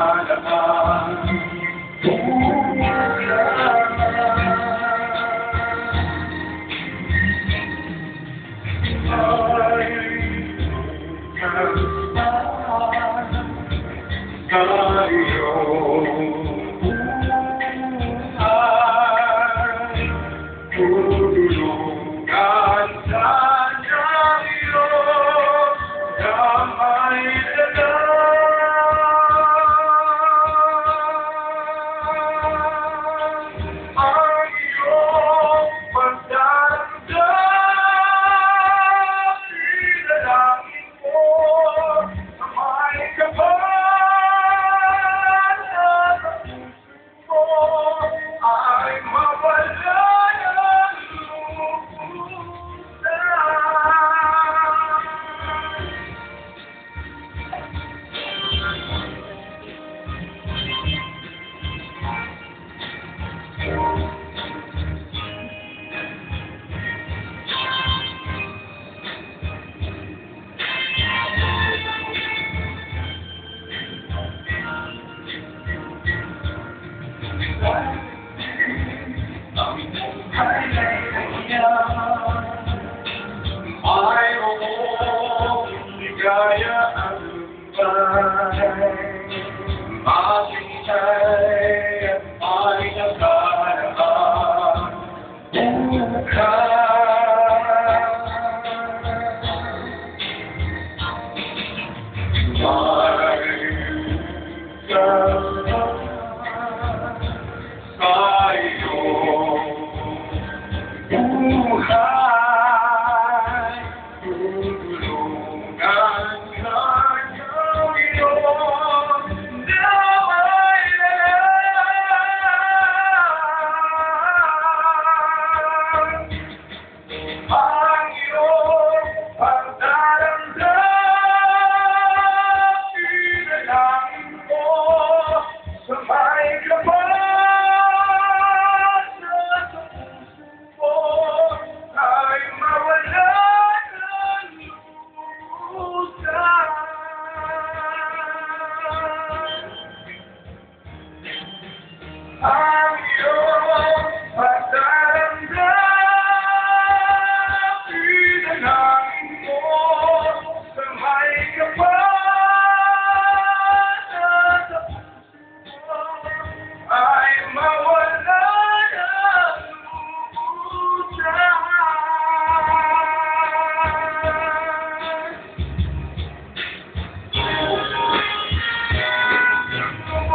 la la. Ooh, la. time. All right.